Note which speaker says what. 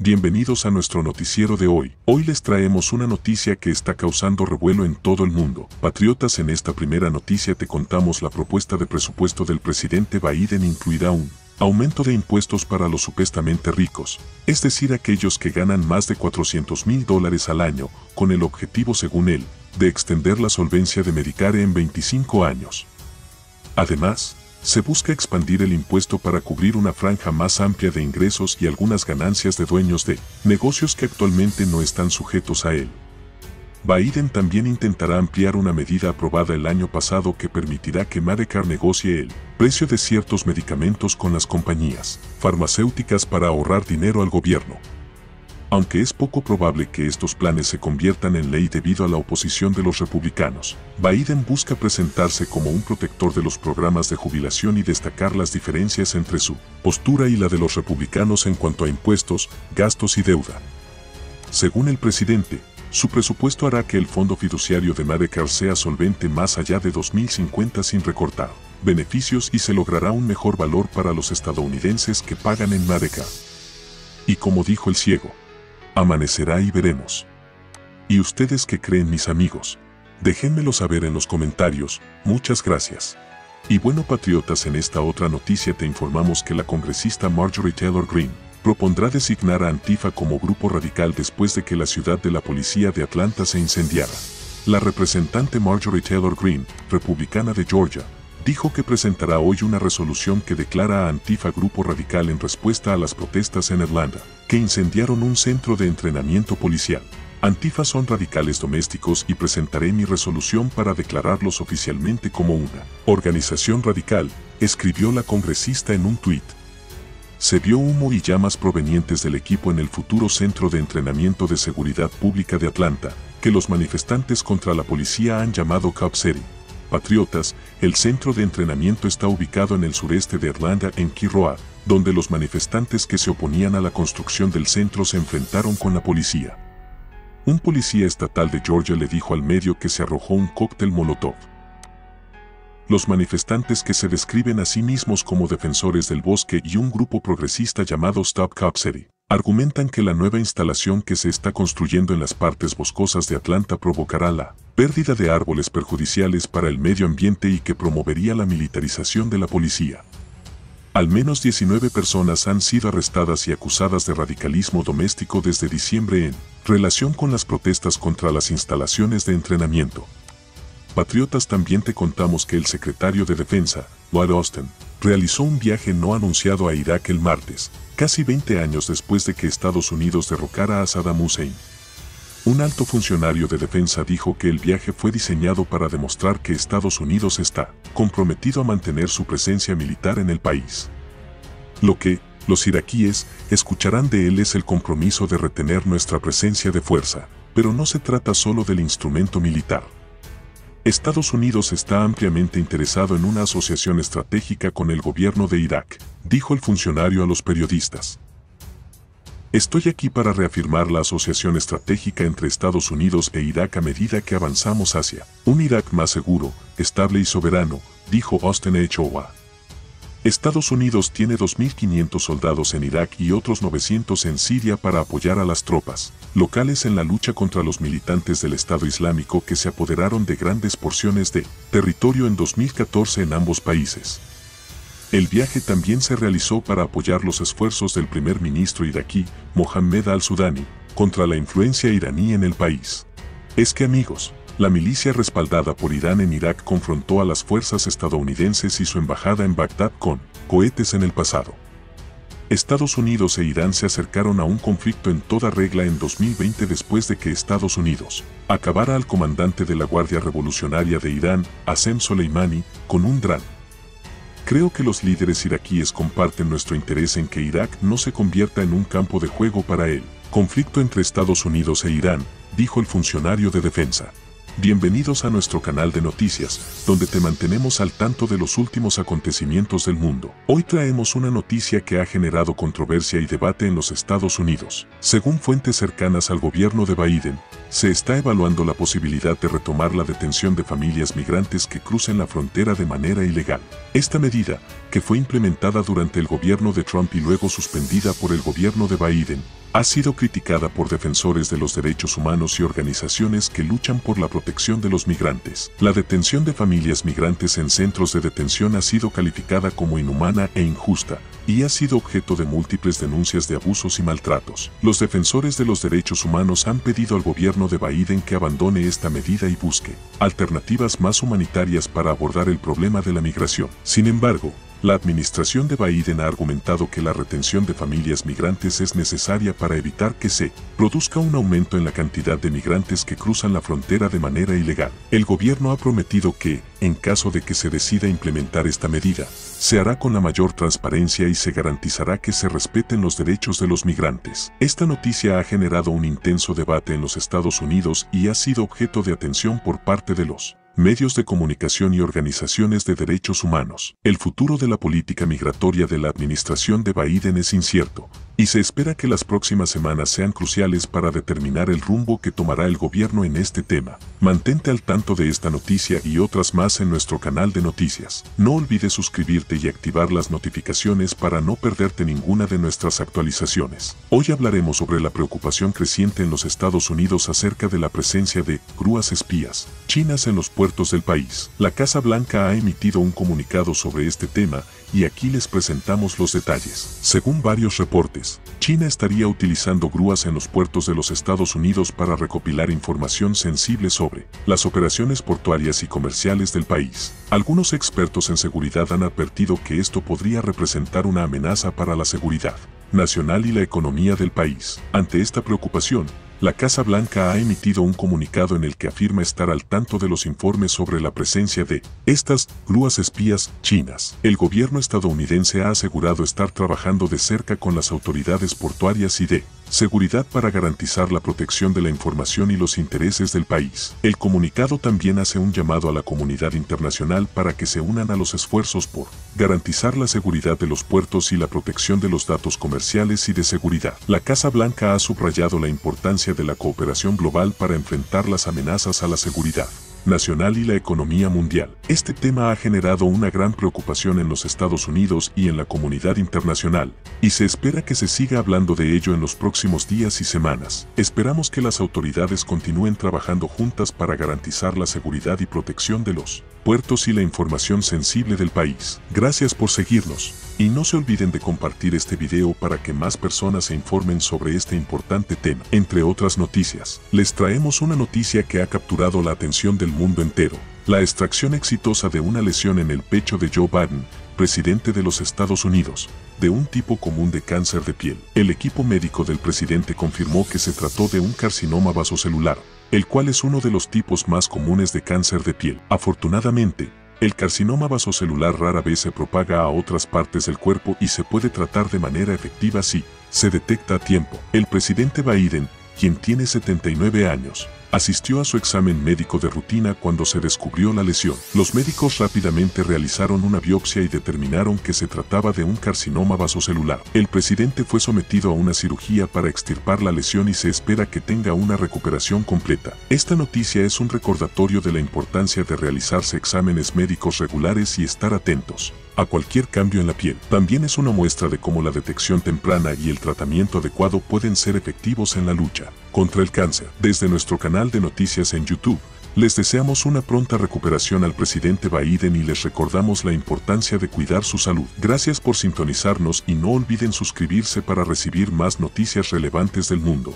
Speaker 1: Bienvenidos a nuestro noticiero de hoy. Hoy les traemos una noticia que está causando revuelo en todo el mundo. Patriotas, en esta primera noticia te contamos la propuesta de presupuesto del presidente Biden incluirá un aumento de impuestos para los supuestamente ricos, es decir, aquellos que ganan más de 400 mil dólares al año, con el objetivo, según él, de extender la solvencia de Medicare en 25 años. Además, se busca expandir el impuesto para cubrir una franja más amplia de ingresos y algunas ganancias de dueños de negocios que actualmente no están sujetos a él. Biden también intentará ampliar una medida aprobada el año pasado que permitirá que Medicare negocie el precio de ciertos medicamentos con las compañías farmacéuticas para ahorrar dinero al gobierno aunque es poco probable que estos planes se conviertan en ley debido a la oposición de los republicanos. Biden busca presentarse como un protector de los programas de jubilación y destacar las diferencias entre su postura y la de los republicanos en cuanto a impuestos, gastos y deuda. Según el presidente, su presupuesto hará que el fondo fiduciario de Medicare sea solvente más allá de 2050 sin recortar beneficios y se logrará un mejor valor para los estadounidenses que pagan en Medicare. Y como dijo el ciego, Amanecerá y veremos. ¿Y ustedes qué creen mis amigos? Déjenmelo saber en los comentarios, muchas gracias. Y bueno patriotas en esta otra noticia te informamos que la congresista Marjorie Taylor Greene propondrá designar a Antifa como grupo radical después de que la ciudad de la policía de Atlanta se incendiara. La representante Marjorie Taylor Greene, republicana de Georgia, dijo que presentará hoy una resolución que declara a Antifa grupo radical en respuesta a las protestas en Atlanta, que incendiaron un centro de entrenamiento policial. Antifa son radicales domésticos y presentaré mi resolución para declararlos oficialmente como una organización radical, escribió la congresista en un tuit. Se vio humo y llamas provenientes del equipo en el futuro Centro de Entrenamiento de Seguridad Pública de Atlanta, que los manifestantes contra la policía han llamado Cop City. Patriotas, el centro de entrenamiento está ubicado en el sureste de Atlanta en Key donde los manifestantes que se oponían a la construcción del centro se enfrentaron con la policía. Un policía estatal de Georgia le dijo al medio que se arrojó un cóctel molotov. Los manifestantes que se describen a sí mismos como defensores del bosque y un grupo progresista llamado Stop Cop City argumentan que la nueva instalación que se está construyendo en las partes boscosas de Atlanta provocará la pérdida de árboles perjudiciales para el medio ambiente y que promovería la militarización de la policía. Al menos 19 personas han sido arrestadas y acusadas de radicalismo doméstico desde diciembre en relación con las protestas contra las instalaciones de entrenamiento. Patriotas también te contamos que el secretario de Defensa, Lloyd Austin, realizó un viaje no anunciado a Irak el martes, casi 20 años después de que Estados Unidos derrocara a Saddam Hussein. Un alto funcionario de defensa dijo que el viaje fue diseñado para demostrar que Estados Unidos está comprometido a mantener su presencia militar en el país. Lo que, los iraquíes, escucharán de él es el compromiso de retener nuestra presencia de fuerza, pero no se trata solo del instrumento militar. Estados Unidos está ampliamente interesado en una asociación estratégica con el gobierno de Irak, dijo el funcionario a los periodistas. Estoy aquí para reafirmar la asociación estratégica entre Estados Unidos e Irak a medida que avanzamos hacia un Irak más seguro, estable y soberano, dijo Austin Owa. Estados Unidos tiene 2.500 soldados en Irak y otros 900 en Siria para apoyar a las tropas locales en la lucha contra los militantes del Estado Islámico que se apoderaron de grandes porciones de territorio en 2014 en ambos países. El viaje también se realizó para apoyar los esfuerzos del primer ministro iraquí, Mohammed al-Sudani, contra la influencia iraní en el país. Es que amigos, la milicia respaldada por Irán en Irak confrontó a las fuerzas estadounidenses y su embajada en Bagdad con cohetes en el pasado. Estados Unidos e Irán se acercaron a un conflicto en toda regla en 2020 después de que Estados Unidos acabara al comandante de la Guardia Revolucionaria de Irán, Qasem Soleimani, con un dron. Creo que los líderes iraquíes comparten nuestro interés en que Irak no se convierta en un campo de juego para el conflicto entre Estados Unidos e Irán, dijo el funcionario de defensa. Bienvenidos a nuestro canal de noticias, donde te mantenemos al tanto de los últimos acontecimientos del mundo. Hoy traemos una noticia que ha generado controversia y debate en los Estados Unidos. Según fuentes cercanas al gobierno de Biden, se está evaluando la posibilidad de retomar la detención de familias migrantes que crucen la frontera de manera ilegal. Esta medida, que fue implementada durante el gobierno de Trump y luego suspendida por el gobierno de Biden, ha sido criticada por defensores de los derechos humanos y organizaciones que luchan por la protección de los migrantes. La detención de familias migrantes en centros de detención ha sido calificada como inhumana e injusta, y ha sido objeto de múltiples denuncias de abusos y maltratos. Los defensores de los derechos humanos han pedido al gobierno de Biden que abandone esta medida y busque alternativas más humanitarias para abordar el problema de la migración. Sin embargo, la administración de Biden ha argumentado que la retención de familias migrantes es necesaria para evitar que se produzca un aumento en la cantidad de migrantes que cruzan la frontera de manera ilegal. El gobierno ha prometido que, en caso de que se decida implementar esta medida, se hará con la mayor transparencia y se garantizará que se respeten los derechos de los migrantes. Esta noticia ha generado un intenso debate en los Estados Unidos y ha sido objeto de atención por parte de los medios de comunicación y organizaciones de derechos humanos. El futuro de la política migratoria de la administración de Biden es incierto, y se espera que las próximas semanas sean cruciales para determinar el rumbo que tomará el gobierno en este tema. Mantente al tanto de esta noticia y otras más en nuestro canal de noticias. No olvides suscribirte y activar las notificaciones para no perderte ninguna de nuestras actualizaciones. Hoy hablaremos sobre la preocupación creciente en los Estados Unidos acerca de la presencia de grúas espías chinas en los puertos del país. La Casa Blanca ha emitido un comunicado sobre este tema y aquí les presentamos los detalles. Según varios reportes, China estaría utilizando grúas en los puertos de los Estados Unidos para recopilar información sensible sobre las operaciones portuarias y comerciales del país. Algunos expertos en seguridad han advertido que esto podría representar una amenaza para la seguridad nacional y la economía del país. Ante esta preocupación, la Casa Blanca ha emitido un comunicado en el que afirma estar al tanto de los informes sobre la presencia de estas grúas espías chinas. El gobierno estadounidense ha asegurado estar trabajando de cerca con las autoridades portuarias y de seguridad para garantizar la protección de la información y los intereses del país. El comunicado también hace un llamado a la comunidad internacional para que se unan a los esfuerzos por garantizar la seguridad de los puertos y la protección de los datos comerciales y de seguridad. La Casa Blanca ha subrayado la importancia de la cooperación global para enfrentar las amenazas a la seguridad nacional y la economía mundial. Este tema ha generado una gran preocupación en los Estados Unidos y en la comunidad internacional, y se espera que se siga hablando de ello en los próximos días y semanas. Esperamos que las autoridades continúen trabajando juntas para garantizar la seguridad y protección de los puertos y la información sensible del país. Gracias por seguirnos. Y no se olviden de compartir este video para que más personas se informen sobre este importante tema. Entre otras noticias, les traemos una noticia que ha capturado la atención del mundo entero. La extracción exitosa de una lesión en el pecho de Joe Biden, presidente de los Estados Unidos, de un tipo común de cáncer de piel. El equipo médico del presidente confirmó que se trató de un carcinoma vasocelular, el cual es uno de los tipos más comunes de cáncer de piel. Afortunadamente, el carcinoma vasocelular rara vez se propaga a otras partes del cuerpo y se puede tratar de manera efectiva si se detecta a tiempo. El presidente Biden, quien tiene 79 años, asistió a su examen médico de rutina cuando se descubrió la lesión. Los médicos rápidamente realizaron una biopsia y determinaron que se trataba de un carcinoma vasocelular. El presidente fue sometido a una cirugía para extirpar la lesión y se espera que tenga una recuperación completa. Esta noticia es un recordatorio de la importancia de realizarse exámenes médicos regulares y estar atentos a cualquier cambio en la piel. También es una muestra de cómo la detección temprana y el tratamiento adecuado pueden ser efectivos en la lucha contra el cáncer. Desde nuestro de noticias en YouTube, les deseamos una pronta recuperación al presidente Biden y les recordamos la importancia de cuidar su salud. Gracias por sintonizarnos y no olviden suscribirse para recibir más noticias relevantes del mundo.